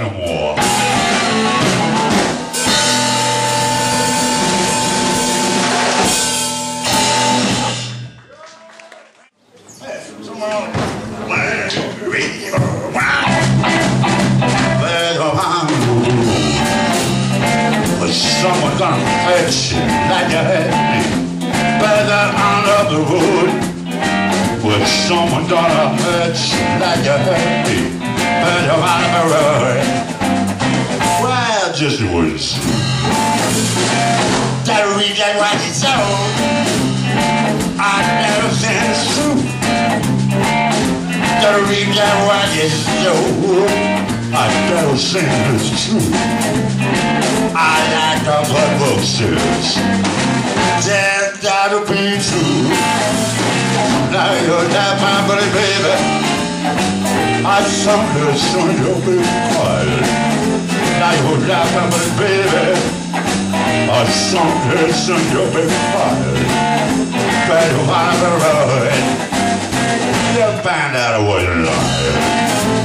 no more. Just words. Gotta read that like it's so. I never said it's true. Gotta read that like it's so. I never said it's true. I like the blood boxes. That gotta be true. Now you're not my buddy, baby. I sometimes determined you'll be quiet. I would laugh a baby. I sunk her some your big fire But why the road? You found out I wasn't lying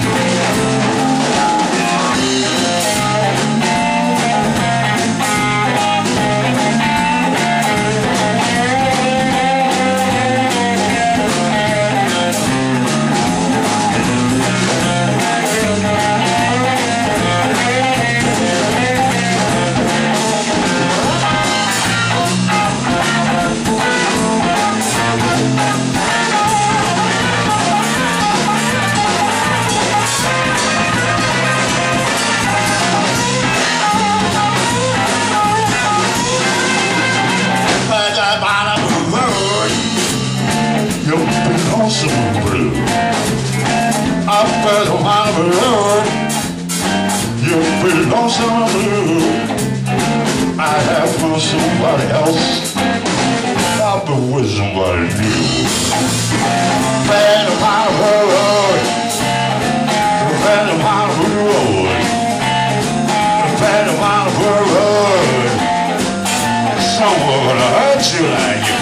I have found somebody else. I've been with somebody new. By the harbor road, by the harbor road, the harbor road. Someone gonna hurt you like you.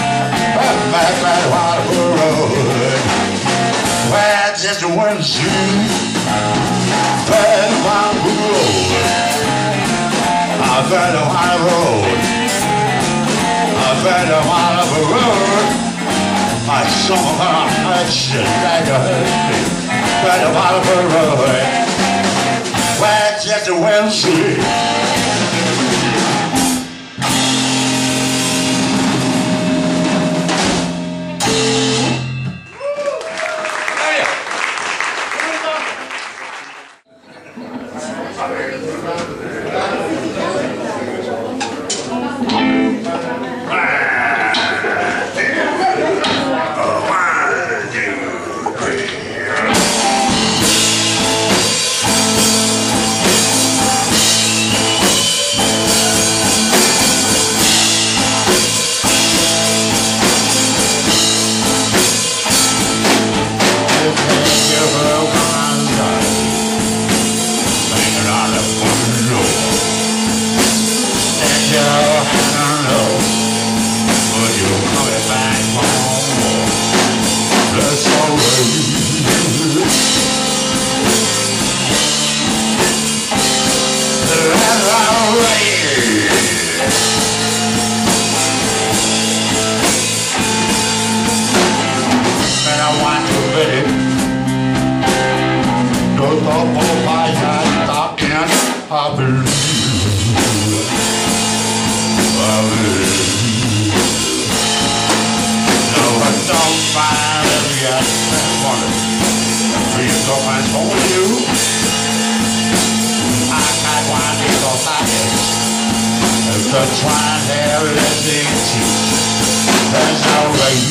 By the harbor road, where just one shoe. By the harbor road, I've been my road. I've been on my road. Hurt you like a hurt By the harbor road, where just one All my hands, I believe. I believe. No, I don't find it yet. Please don't mind for you. I can't find it pockets. If the to have everything cheap, that's alright.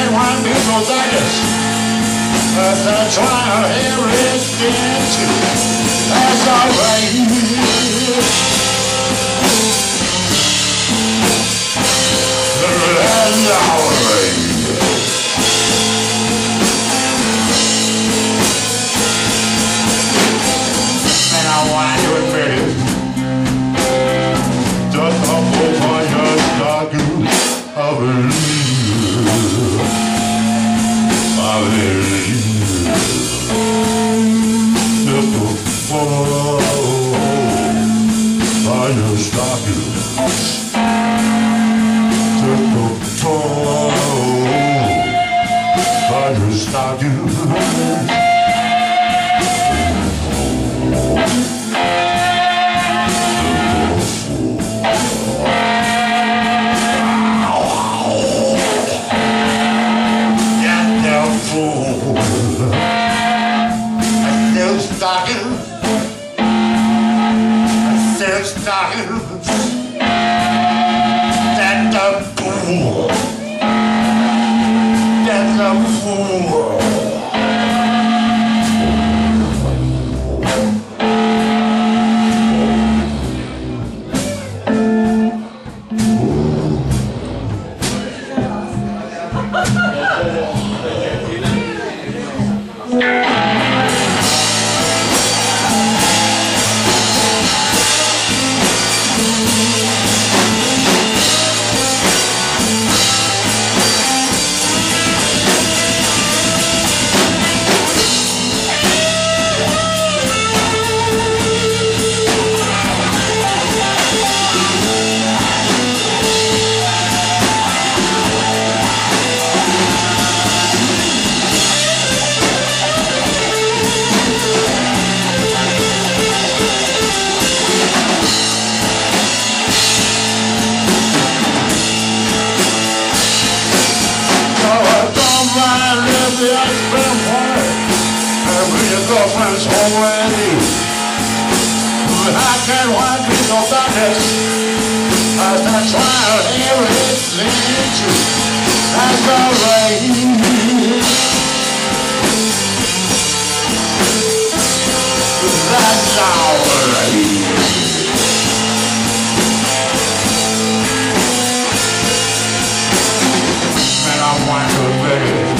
That's why a trial everything too. That's alright. That's alright. follow. I know stockings, turtle Fool. I stockings. That's a fool. That's a fool. Girlfriend's already. But I can't wipe me no darkness As I try to lead you As the rain That's alright And I want to baby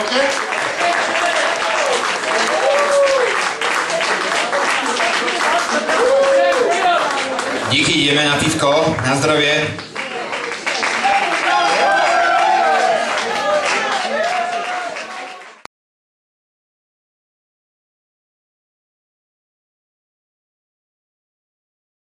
okay? Díky, jdeme na pivko, na zdrowie.